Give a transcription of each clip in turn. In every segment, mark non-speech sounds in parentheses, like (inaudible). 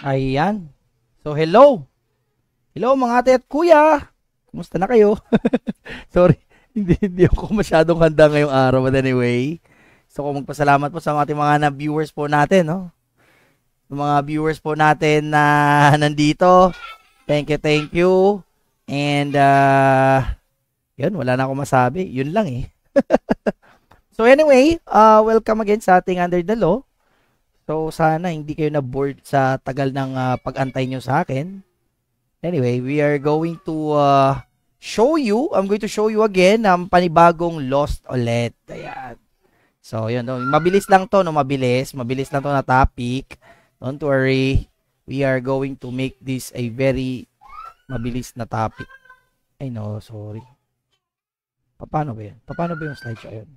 Ayan. So, hello. Hello mga ate at kuya. Kumusta na kayo? (laughs) Sorry, hindi, hindi ako masyadong handa ngayong araw. But anyway, so kung magpasalamat po sa ating mga na viewers po natin, no? Yung mga viewers po natin na (laughs) nandito. Thank you, thank you. And, uh, yun, wala na akong masabi. Yun lang eh. (laughs) so anyway, uh, welcome again sa ating Under the Law. So sana hindi kayo na bored sa tagal ng uh, pag-antay nyo sa akin. Anyway, we are going to uh, show you, I'm going to show you again ang panibagong Lost ulit. Ayan. So, yun. No? Mabilis lang to, no? Mabilis. Mabilis lang to na topic. Don't worry. We are going to make this a very mabilis na topic. Ay, no. Sorry. Paano ba yan? Paano ba yung slideshow? Ayun.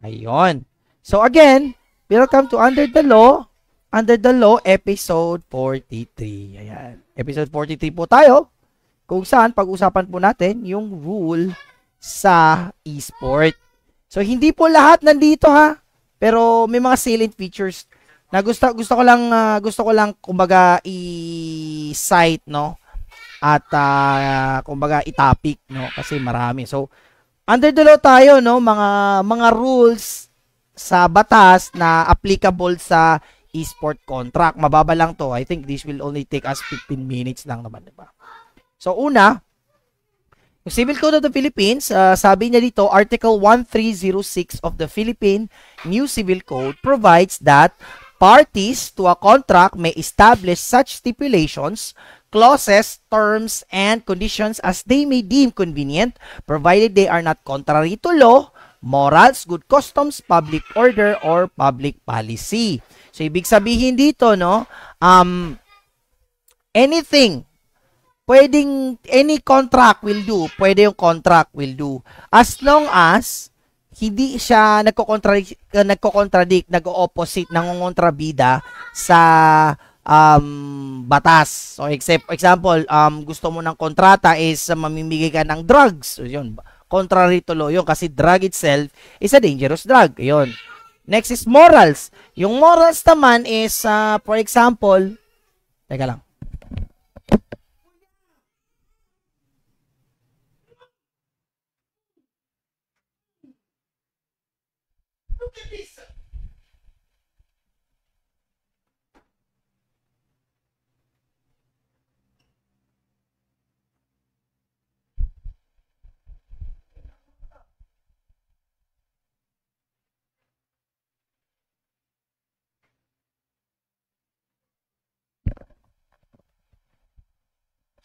Ayun. So, again, welcome to Under the Law. Under the Law, episode 43. Ayan. Episode 43 po tayo. Kung saan pag-usapan po natin yung rule sa esport. So, hindi po lahat nandito ha. Pero may mga salient features na gusto gusto ko lang uh, gusto ko lang kumbaga i-cite no at uh, kumbaga i-topic no kasi marami. So, under the law tayo no mga mga rules sa batas na applicable sa e-sport contract. Mababa lang to. I think this will only take us 15 minutes lang naman, di ba? So, una, yung Civil Code of the Philippines, uh, sabi niya dito, Article 1306 of the Philippine New Civil Code provides that parties to a contract may establish such stipulations, clauses, terms, and conditions as they may deem convenient, provided they are not contrary to law, morals, good customs, public order, or public policy. So, ibig sabihin dito, no, um, anything, pwedeng, any contract will do, pwede yung contract will do. As long as, hindi siya nagko-contradict, nagko-contradict, nag-opposite, nangongontrabida sa um, batas. So, except, example, um, gusto mo ng kontrata is uh, mamimigay ka ng drugs. So, yun, contrary to law yun kasi drug itself is a dangerous drug. Yun. Next is morals. Yung morals naman is, uh, for example, teka lang. Look at this.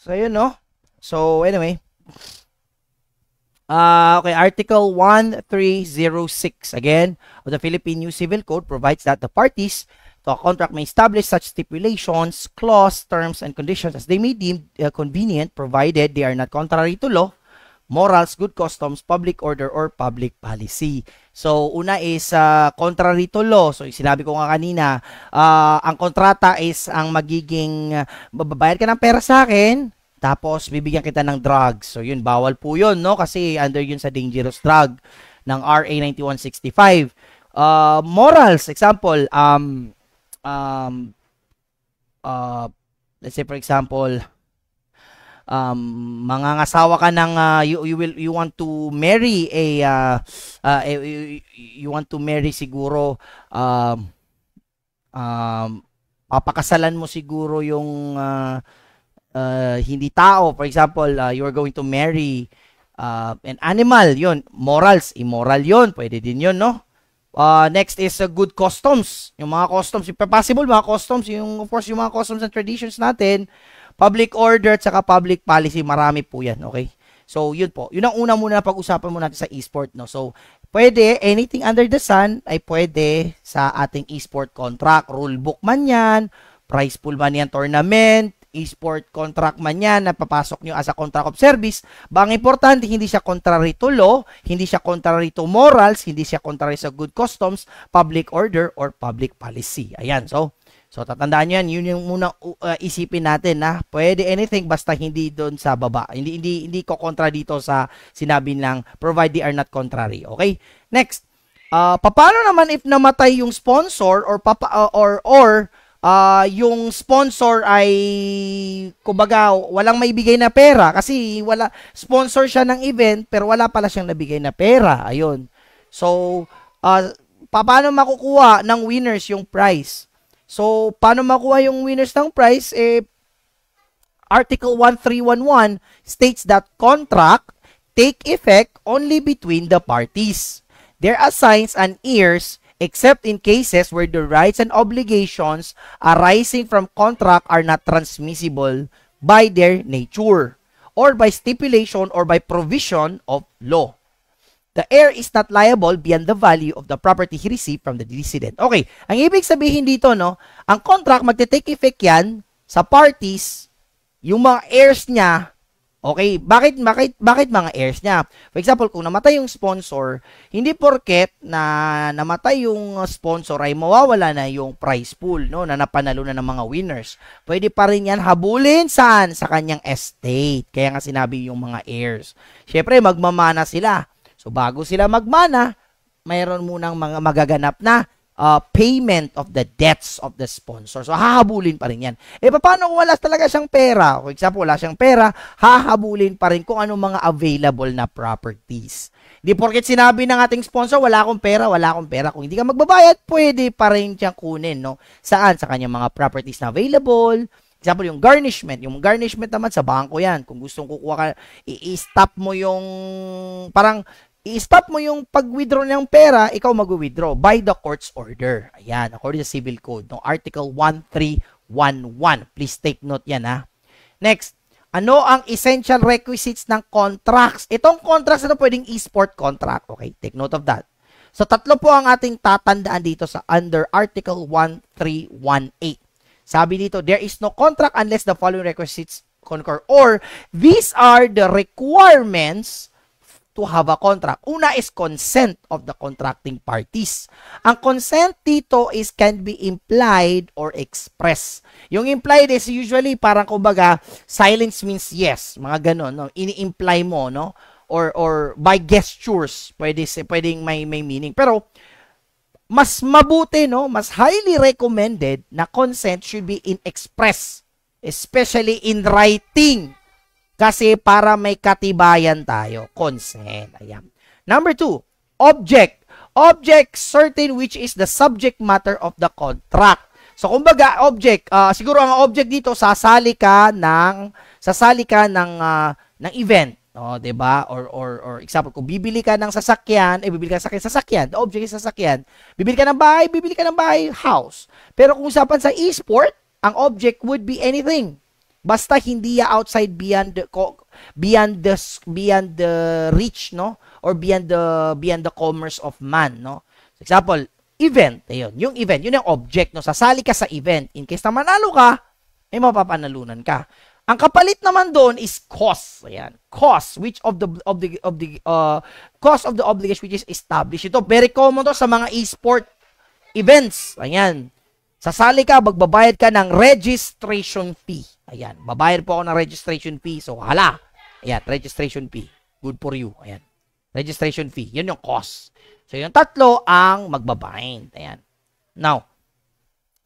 So, yun, no? So, anyway. Uh, okay, Article 1306, again, of the Philippine New Civil Code provides that the parties to a contract may establish such stipulations, clause, terms, and conditions as they may deem uh, convenient, provided they are not contrary to law, morals, good customs, public order, or public policy. So, una is uh, contrary to law. So, sinabi ko nga kanina, uh, ang kontrata is ang magiging, uh, babayad ka ng pera sa akin, tapos bibigyan kita ng drugs. So, yun, bawal po yun, no? Kasi under yun sa dangerous drug ng RA 9165. Uh, morals, example, um, um, uh, let's say for example, um, mangangasawa ka ng uh, you, you will you want to marry a uh, uh, you, you want to marry siguro um, um, papakasalan mo siguro yung uh, uh, hindi tao. For example uh, you are going to marry uh, an animal. Yon morals. Immoral yon pwede din yon no? Uh, next is uh, good customs. Yung mga customs if possible mga customs yung of course yung mga customs and traditions natin Public order at saka public policy, marami po yan, okay? So, yun po. Yun ang una muna na pag-usapan mo natin sa e-sport, no? So, pwede, anything under the sun ay pwede sa ating e-sport contract. Rulebook man yan, prize pool man yan, tournament, e-sport contract man yan na papasok nyo as a contract of service. Bang importante, hindi siya contrary to law, hindi siya contrary to morals, hindi siya contrary sa good customs, public order, or public policy. Ayan, so, So tatandaan niyo yan, yun yung muna uh, isipin natin na pwede anything basta hindi doon sa baba. Hindi hindi hindi ko kontra dito sa sinabi lang provide they are not contrary. Okay? Next. Uh, paano naman if namatay yung sponsor or papa uh, or or uh, yung sponsor ay kumbaga walang maibigay na pera kasi wala sponsor siya ng event pero wala pala siyang nabigay na pera. Ayun. So, uh, paano makukuha ng winners yung prize? So, paano makuha yung winners ng prize? Eh, Article 1311 states that contract take effect only between the parties. There assigns an heirs except in cases where the rights and obligations arising from contract are not transmissible by their nature or by stipulation or by provision of law. The heir is not liable beyond the value of the property he received from the decedent. Okay, ang ibig sabihin dito, no, ang contract magte-take effect yan sa parties, yung mga heirs niya Okay, bakit bakit bakit mga heirs niya? For example, kung namatay yung sponsor, hindi porket na namatay yung sponsor ay mawawala na yung prize pool, no, na napanalo na ng mga winners. Pwede pa rin yan habulin saan sa kanyang estate. Kaya nga sinabi yung mga heirs. Syempre, magmamana sila. So bago sila magmana, mayroon munang mga magaganap na uh, payment of the debts of the sponsor. So, hahabulin pa rin yan. Eh, paano kung wala talaga siyang pera? For example, wala siyang pera, hahabulin pa rin kung anong mga available na properties. Di porket sinabi ng ating sponsor, wala akong pera, wala akong pera. Kung hindi ka magbabayad, pwede pa rin siyang kunin, no? Saan? Sa kanyang mga properties na available, Example, yung garnishment. Yung garnishment naman sa bangko yan. Kung gustong kukuha ka, i-stop mo yung, parang i-stop mo yung pag-withdraw ng pera, ikaw mag-withdraw by the court's order. Ayan, according sa Civil Code, no, Article 1311. Please take note yan, ha. Next, ano ang essential requisites ng contracts? Itong contracts na pwedeng e-sport contract. Okay, take note of that. So, tatlo po ang ating tatandaan dito sa under Article 1318. Sabi dito, there is no contract unless the following requisites concur. Or, these are the requirements to have a contract. Una is consent of the contracting parties. Ang consent dito is can be implied or expressed. Yung implied is usually parang kumbaga silence means yes, mga ganon, no? Ini-imply mo, no? Or or by gestures, pwede pwedeng may may meaning. Pero mas mabuti, no? Mas highly recommended na consent should be in express, especially in writing kasi para may katibayan tayo. Consent. Ayan. Number two, object. Object certain which is the subject matter of the contract. So kumbaga object, uh, siguro ang object dito sasali ka ng sasali ka ng uh, ng event, no, 'di ba? Or or or example, kung bibili ka ng sasakyan, eh bibili ka ng sasakyan, the object is sasakyan. Bibili ka ng bahay, bibili ka ng bahay, house. Pero kung usapan sa e-sport, ang object would be anything. Basta hindi ya outside beyond the beyond the beyond the reach no or beyond the beyond the commerce of man no. For example, event, ayun, yung event, yun yung object no. Sasali ka sa event. In case na manalo ka, may mapapanalunan ka. Ang kapalit naman doon is cost. Ayan. Cost which of the of the of the uh cost of the obligation which is established. Ito very common to sa mga e-sport events. Ayan. Sasali ka, magbabayad ka ng registration fee. Ayan, babayad po ako ng registration fee. So, hala. Ayan, registration fee. Good for you. Ayan. Registration fee. Yan yung cost. So, yung tatlo ang magbabayad. Ayan. Now,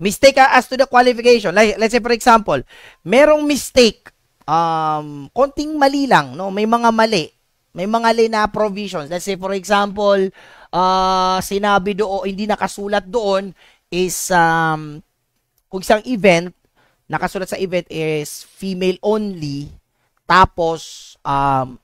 mistake as to the qualification. Like, let's say, for example, merong mistake. Um, konting mali lang, no? May mga mali. May mga mali na provisions. Let's say, for example, uh, sinabi doon, hindi nakasulat doon, is um, kung isang event, nakasulat sa event is female only, tapos um,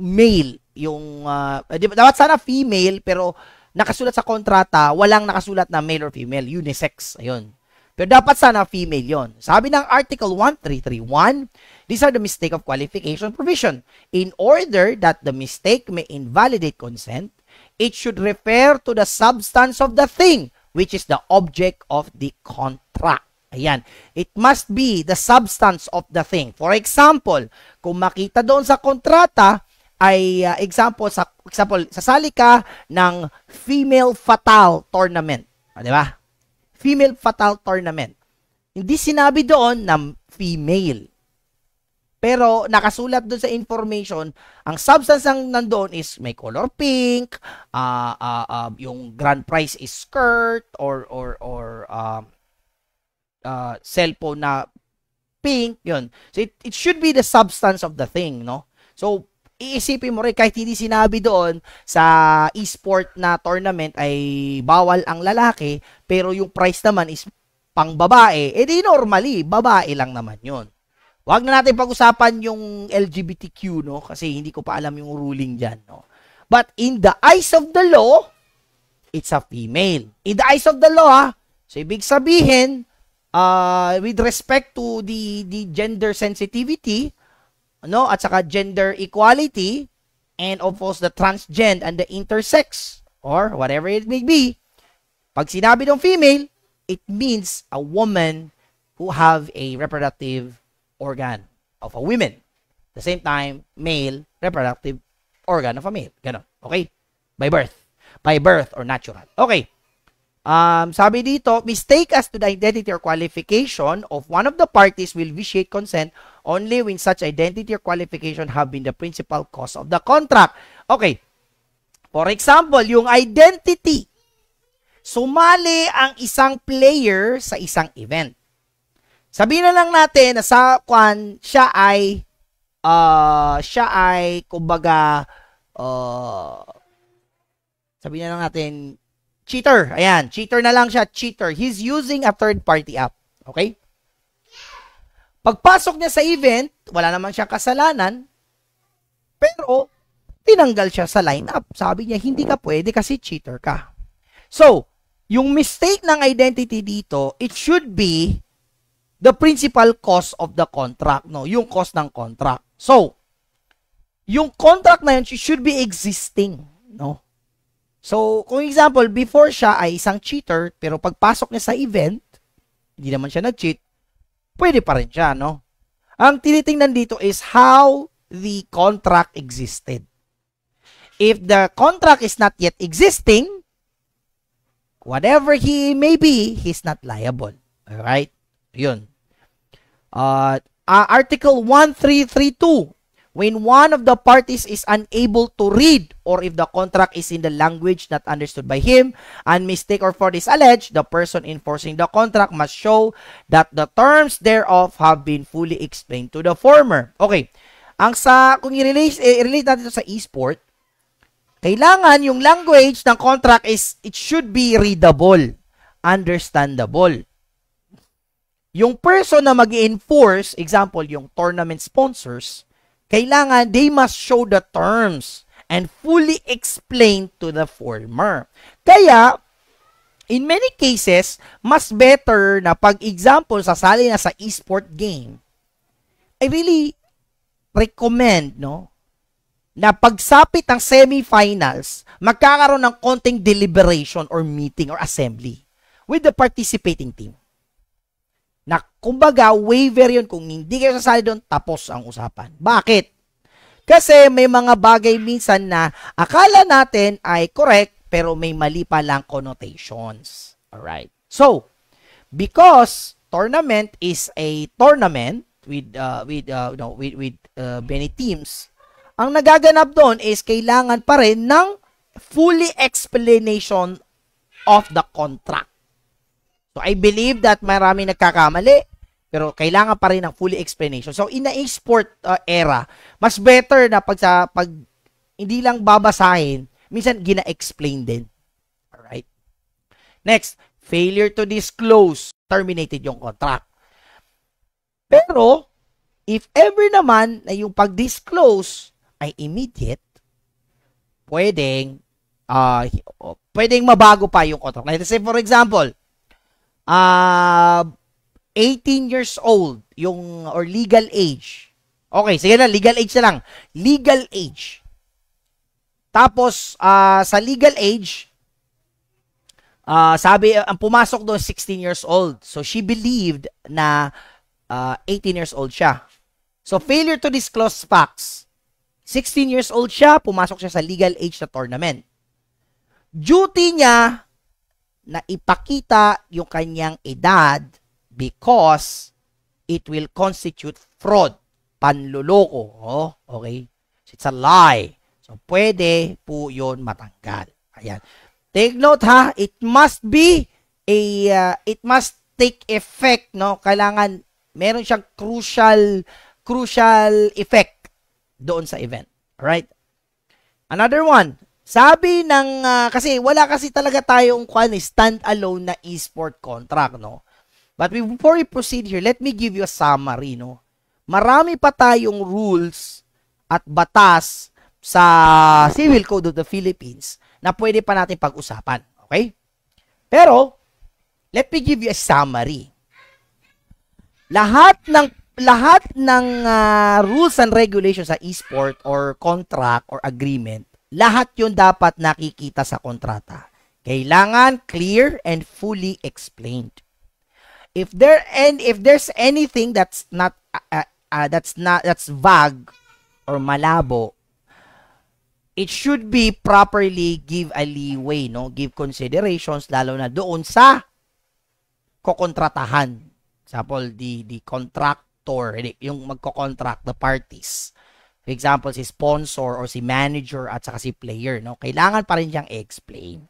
male yung uh, dapat sana female pero nakasulat sa kontrata walang nakasulat na male or female unisex ayun. Pero dapat sana female yon sabi ng article 1331 these are the mistake of qualification provision. In order that the mistake may invalidate consent it should refer to the substance of the thing which is the object of the contract. Ayan. It must be the substance of the thing. For example, kung makita doon sa kontrata, ay uh, example sa example sasali ka ng female fatal tournament, ah, di ba? Female fatal tournament. Hindi sinabi doon na female. Pero nakasulat doon sa information, ang substance ng nandoon is may color pink, uh, uh, uh, yung grand prize is skirt or or or um, uh, cellphone na pink, yun. So, it, it should be the substance of the thing, no? So, iisipin mo rin, kahit hindi sinabi doon sa e-sport na tournament ay bawal ang lalaki, pero yung price naman is pang babae, eh di normally, babae lang naman yun. Huwag na natin pag-usapan yung LGBTQ, no? Kasi hindi ko pa alam yung ruling dyan, no? But in the eyes of the law, it's a female. In the eyes of the law, ha? So, ibig sabihin, uh, with respect to the the gender sensitivity no at saka gender equality and of course the transgender and the intersex or whatever it may be pag sinabi ng female it means a woman who have a reproductive organ of a woman. The same time male reproductive organ of a male. Ganun okay? By birth. By birth or natural. Okay Um, sabi dito, mistake as to the identity or qualification of one of the parties will vitiate consent only when such identity or qualification have been the principal cause of the contract. Okay. For example, yung identity. Sumali ang isang player sa isang event. Sabihin na lang natin na sa kwan, siya ay uh, siya ay kumbaga uh, sabihin na lang natin Cheater. Ayan, cheater na lang siya, cheater. He's using a third-party app. Okay? Pagpasok niya sa event, wala naman siyang kasalanan, pero tinanggal siya sa lineup. Sabi niya, hindi ka pwede kasi cheater ka. So, yung mistake ng identity dito, it should be the principal cause of the contract, no? Yung cause ng contract. So, yung contract na yun should be existing, no? So, kung example, before siya ay isang cheater, pero pagpasok niya sa event, hindi naman siya nag-cheat, pwede pa rin siya, no? Ang tinitingnan dito is how the contract existed. If the contract is not yet existing, whatever he may be, he's not liable. Alright? Yun. Uh, uh, Article 1332 when one of the parties is unable to read or if the contract is in the language not understood by him and mistake or fraud is alleged, the person enforcing the contract must show that the terms thereof have been fully explained to the former. Okay. Ang sa, kung i-relate, eh, i-relate natin ito sa e-sport, kailangan yung language ng contract is, it should be readable, understandable. Yung person na mag enforce example, yung tournament sponsors, kailangan they must show the terms and fully explain to the former. Kaya, in many cases, mas better na pag example sasali na sa esport game, I really recommend, no, na pagsapit ng semifinals, magkakaroon ng konting deliberation or meeting or assembly with the participating team kumbaga waiver yun kung hindi kayo sasali doon tapos ang usapan. Bakit? Kasi may mga bagay minsan na akala natin ay correct pero may mali pa lang connotations. Alright. So, because tournament is a tournament with uh, with uh, no, with with uh, many teams, ang nagaganap doon is kailangan pa rin ng fully explanation of the contract. So I believe that marami nagkakamali pero kailangan pa rin ng fully explanation. So in the e-sport uh, era, mas better na pag sa pag hindi lang babasahin, minsan gina-explain din. All right? Next, failure to disclose, terminated yung contract. Pero if ever naman na yung pag-disclose ay immediate, pwedeng uh, pwedeng mabago pa yung contract. Let's say for example, uh, ah, 18 years old yung or legal age. Okay, sige na, legal age na lang. Legal age. Tapos uh, sa legal age uh, sabi ang pumasok doon 16 years old. So she believed na uh, 18 years old siya. So failure to disclose facts. 16 years old siya, pumasok siya sa legal age na tournament. Duty niya na ipakita yung kanyang edad because it will constitute fraud, panluloko. Oh, okay? So it's a lie. So, pwede po yon matanggal. Ayan. Take note ha, it must be a, uh, it must take effect, no? Kailangan meron siyang crucial crucial effect doon sa event. Alright? Another one, sabi ng, uh, kasi wala kasi talaga tayong kwan, eh, stand-alone na e-sport contract, no? But before we proceed here, let me give you a summary, no? Marami pa tayong rules at batas sa Civil Code of the Philippines na pwede pa natin pag-usapan. Okay? Pero, let me give you a summary. Lahat ng lahat ng uh, rules and regulations sa e-sport or contract or agreement lahat yun dapat nakikita sa kontrata. Kailangan clear and fully explained. If there and if there's anything that's not uh, uh, that's not that's vague or malabo, it should be properly give a leeway, no? Give considerations lalo na doon sa kokontratahan. Example, the the contractor, yung magko-contract the parties. For example, si sponsor or si manager at saka si player, no? Kailangan pa rin siyang explain.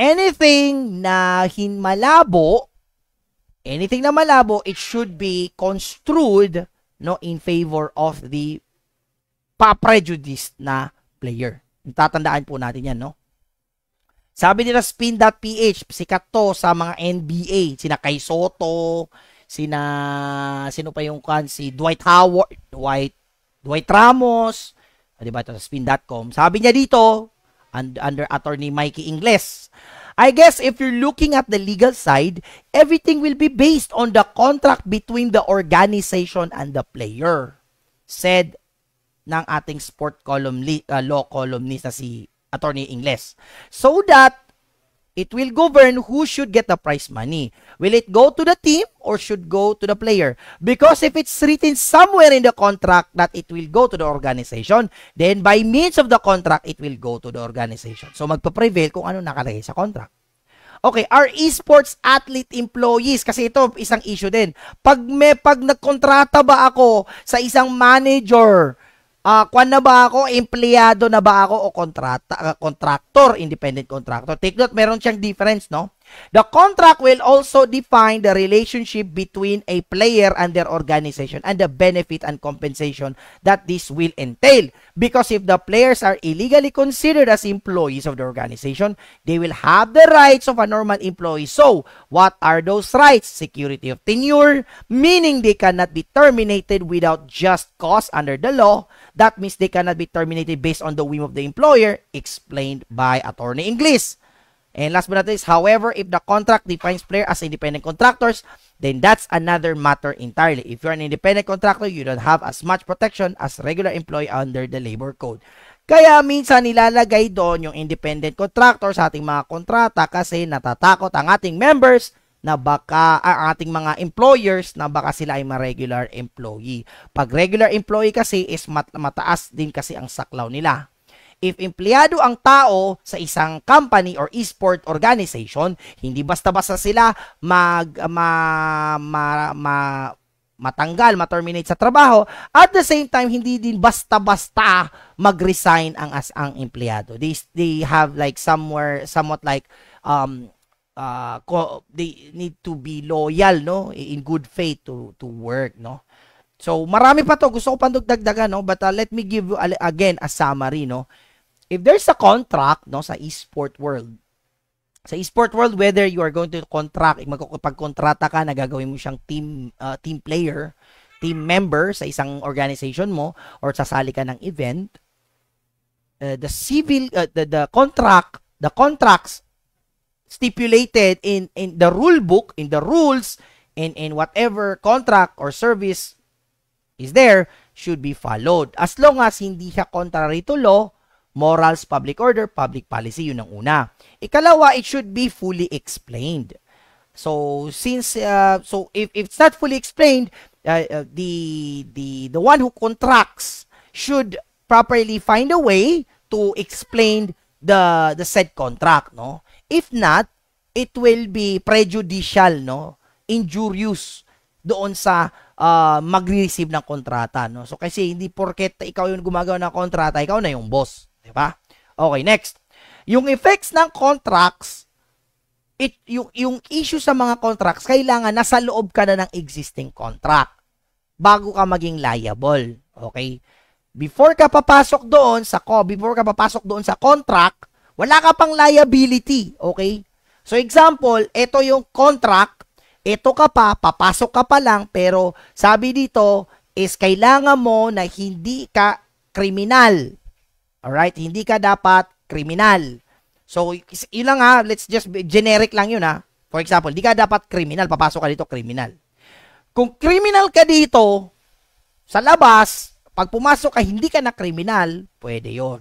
Anything na hinmalabo, anything na malabo, it should be construed no in favor of the pa-prejudice na player. Tatandaan po natin yan, no? Sabi nila spin.ph, sikat to sa mga NBA, sina Kai Soto, sina sino pa yung kan si Dwight Howard, Dwight Dwight Ramos, di ba ito sa spin.com. Sabi niya dito, and, under attorney Mikey Ingles, I guess if you're looking at the legal side, everything will be based on the contract between the organization and the player. Said ng ating sport column uh, law columnist na si Attorney Ingles. So that it will govern who should get the prize money. Will it go to the team or should go to the player? Because if it's written somewhere in the contract that it will go to the organization, then by means of the contract, it will go to the organization. So magpa-prevail kung ano nakalagay sa contract. Okay, our esports athlete employees kasi ito isang issue din. Pag may pag nagkontrata ba ako sa isang manager Uh, kwan na ba ako? Empleyado na ba ako o kontrata, uh, contractor, independent contractor? Take note, meron siyang difference, no? The contract will also define the relationship between a player and their organization and the benefit and compensation that this will entail. Because if the players are illegally considered as employees of the organization, they will have the rights of a normal employee. So, what are those rights? Security of tenure, meaning they cannot be terminated without just cause under the law That means they cannot be terminated based on the whim of the employer, explained by Attorney Inglis. And last but not least, however, if the contract defines player as independent contractors, then that's another matter entirely. If you're an independent contractor, you don't have as much protection as regular employee under the labor code. Kaya minsan nilalagay doon yung independent contractor sa ating mga kontrata kasi natatakot ang ating members na baka ang ating mga employers na baka sila ay ma-regular employee. Pag regular employee kasi is mat- mataas din kasi ang saklaw nila. If empleyado ang tao sa isang company or e-sport organization, hindi basta-basta sila mag ma, ma, ma matanggal, ma-terminate sa trabaho. At the same time, hindi din basta-basta mag-resign ang as ang empleyado. They they have like somewhere somewhat like um uh, they need to be loyal, no? In good faith to, to work, no? So, marami pa to. Gusto ko pang dagdagan, no? But uh, let me give you again a summary, no? If there's a contract, no, sa e-sport world, sa e-sport world, whether you are going to contract, magkakapag-kontrata ka, nagagawin mo siyang team, uh, team player, team member sa isang organization mo, or sasali ka ng event, uh, the civil, uh, the, the contract, the contracts stipulated in in the rule book, in the rules, in in whatever contract or service is there should be followed. As long as hindi siya contrary to law, morals, public order, public policy, yun ang una. Ikalawa, it should be fully explained. So since uh, so if, if it's not fully explained, uh, uh, the the the one who contracts should properly find a way to explain the the said contract, no? If not, it will be prejudicial, no? Injurious doon sa uh, mag-receive ng kontrata, no? So kasi hindi porket ikaw yung gumagawa ng kontrata, ikaw na yung boss, 'di ba? Okay, next. Yung effects ng contracts it, yung, yung issue sa mga contracts, kailangan nasa loob ka na ng existing contract bago ka maging liable. Okay? Before ka papasok doon sa ko, before ka papasok doon sa contract, wala ka pang liability. Okay? So example, ito yung contract, ito ka pa, papasok ka pa lang, pero sabi dito is kailangan mo na hindi ka kriminal. Alright? Hindi ka dapat kriminal. So, yun lang ha, let's just, generic lang yun ha. For example, hindi ka dapat kriminal, papasok ka dito kriminal. Kung criminal ka dito, sa labas, pag pumasok ka, hindi ka na kriminal, pwede yon.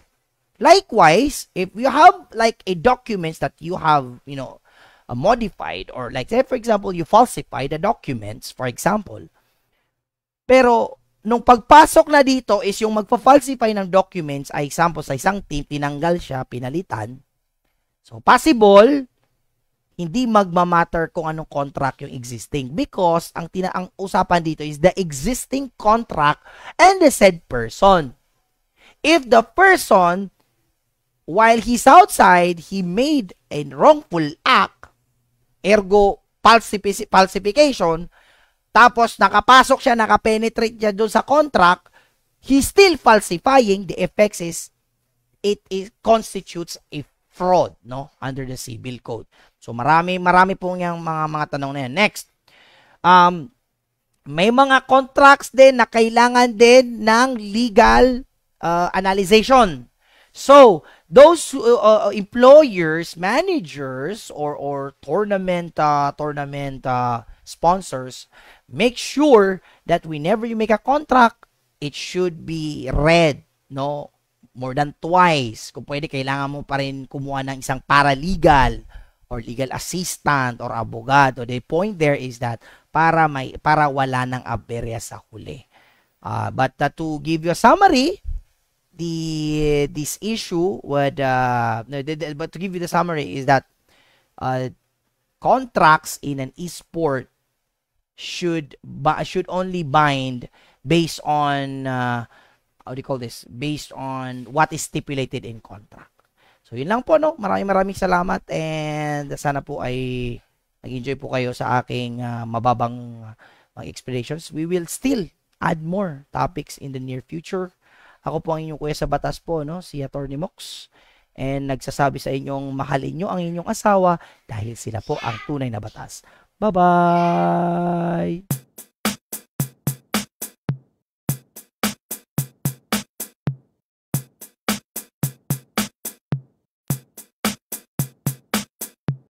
Likewise, if you have like a documents that you have, you know, uh, modified or like say for example, you falsify the documents, for example. Pero nung pagpasok na dito is yung magpa-falsify ng documents ay example sa isang team, tinanggal siya, pinalitan. So possible hindi magmamatter kung anong contract yung existing because ang tina ang usapan dito is the existing contract and the said person. If the person while he's outside, he made a wrongful act, ergo falsification, tapos nakapasok siya, nakapenetrate niya doon sa contract, he's still falsifying, the effects is, it, it constitutes a fraud, no? Under the civil code. So, marami, marami pong yung mga, mga tanong na yan. Next, um, may mga contracts din na kailangan din ng legal uh, analyzation. So, those uh, uh, employers, managers, or or tournament uh, tournament uh, sponsors, make sure that whenever you make a contract, it should be read, no, more than twice. Kung pwede, kailangan mo pa rin kumuha ng isang paralegal or legal assistant or abogado. The point there is that para may para wala ng aberya sa huli. Uh, but uh, to give you a summary, the this issue would uh, but to give you the summary is that uh, contracts in an esport should should only bind based on uh, how do you call this? Based on what is stipulated in contract. So yun lang po no? Maraming maraming salamat and sana po ay nag-enjoy po kayo sa aking uh, mababang uh, explanations. We will still add more topics in the near future. Ako po ang inyong kuya sa batas po, no? si Attorney Mox. And nagsasabi sa inyong mahalin nyo ang inyong asawa dahil sila po ang tunay na batas. Bye-bye!